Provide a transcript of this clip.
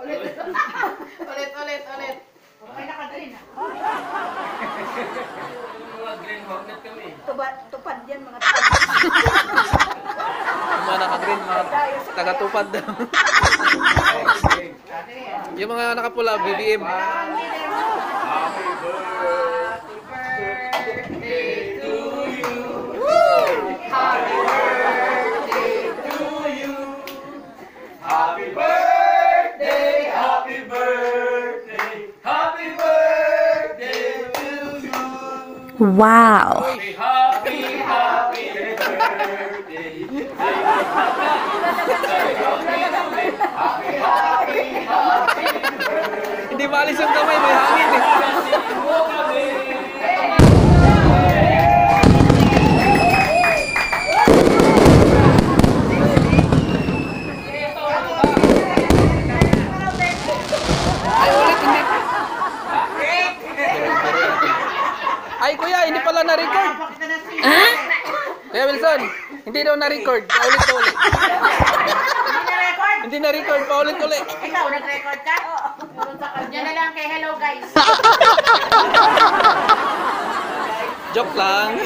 Ulit, ulit, ulit. Okay, naka-green ah. Mga green magnet kami. Tupad, tupad yan mga mga naka-green, mga taga-tupad daw. yung mga nakapula, BBM. Wow. Happy, happy, happy. Kuya, hindi pala na-record. Kuya Wilson, hindi daw na-record. Paulit ulit. Hindi na-record. Hindi na-record, paulit ulit. Ikaw, nag-record ka? Yan na lang kay hello guys. Joke lang.